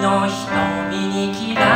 の瞳に嫌い